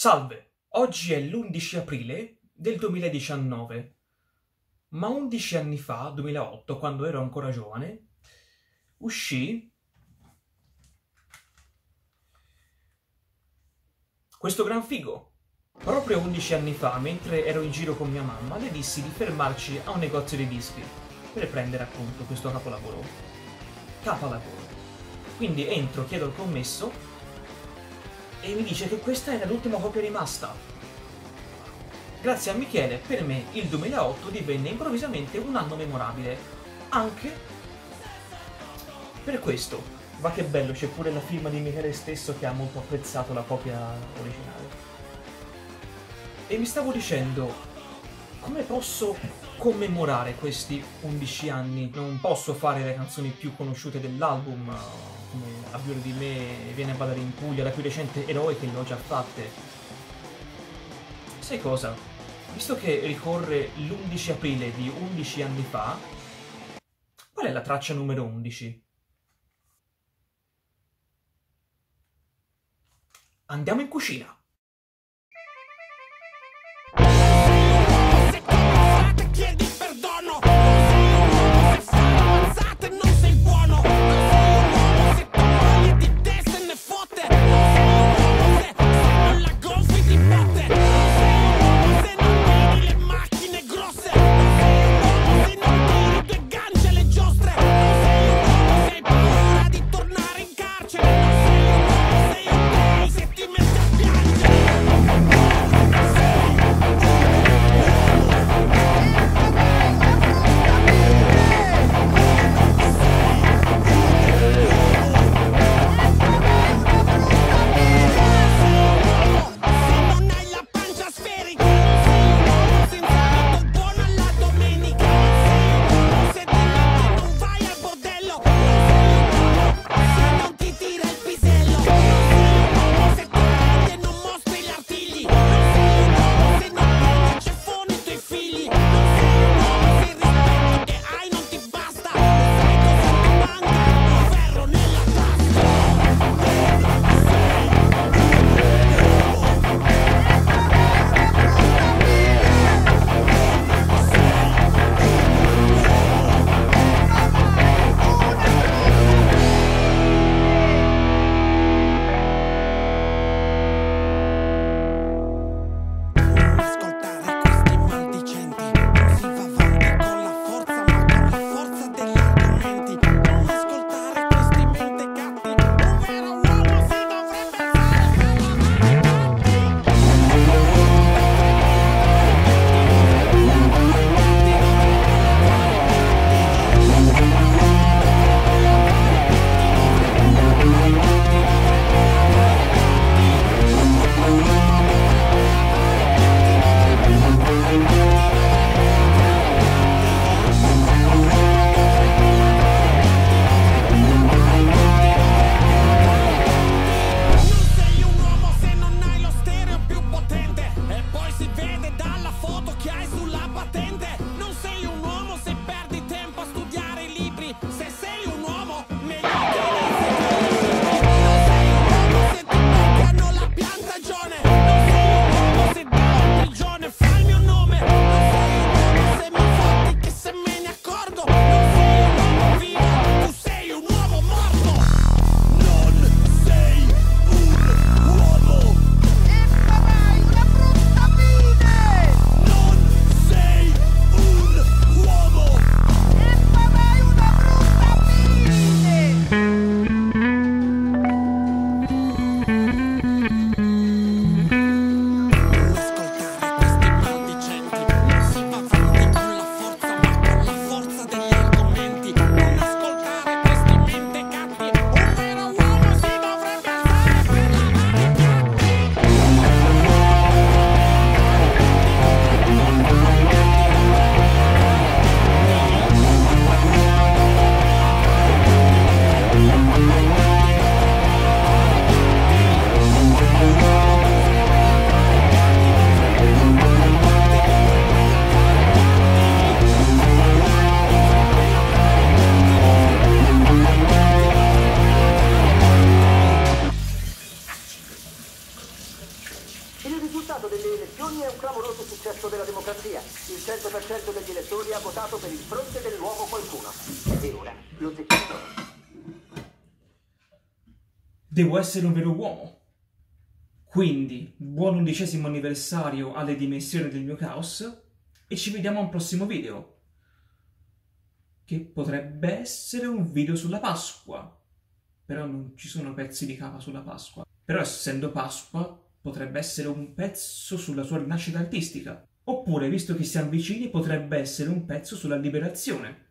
Salve, oggi è l'11 aprile del 2019, ma 11 anni fa, 2008, quando ero ancora giovane, uscì questo gran figo. Proprio 11 anni fa, mentre ero in giro con mia mamma, le dissi di fermarci a un negozio di dischi per prendere appunto questo capolavoro. Capolavoro. Quindi entro, chiedo il commesso e mi dice che questa era l'ultima copia rimasta. Grazie a Michele, per me il 2008 divenne improvvisamente un anno memorabile, anche per questo. Ma che bello, c'è pure la firma di Michele stesso che ha molto apprezzato la copia originale. E mi stavo dicendo, come posso commemorare questi 11 anni? Non posso fare le canzoni più conosciute dell'album, come A Biore di me, Viene a ballare in Puglia, la più recente Eroe che l'ho già fatte. Sai cosa? Visto che ricorre l'11 aprile di 11 anni fa, qual è la traccia numero 11? Andiamo in cucina. Elezioni è un clamoroso successo della democrazia. Il 100% degli elettori ha votato per il fronte del qualcuno. E ora lo zecchino. Devo essere un vero uomo. Quindi, buon undicesimo anniversario alle dimensioni del mio caos e ci vediamo a un prossimo video. Che potrebbe essere un video sulla Pasqua. Però non ci sono pezzi di capa sulla Pasqua. Però essendo Pasqua, potrebbe essere un pezzo sulla sua rinascita artistica. Oppure, visto che siamo vicini, potrebbe essere un pezzo sulla liberazione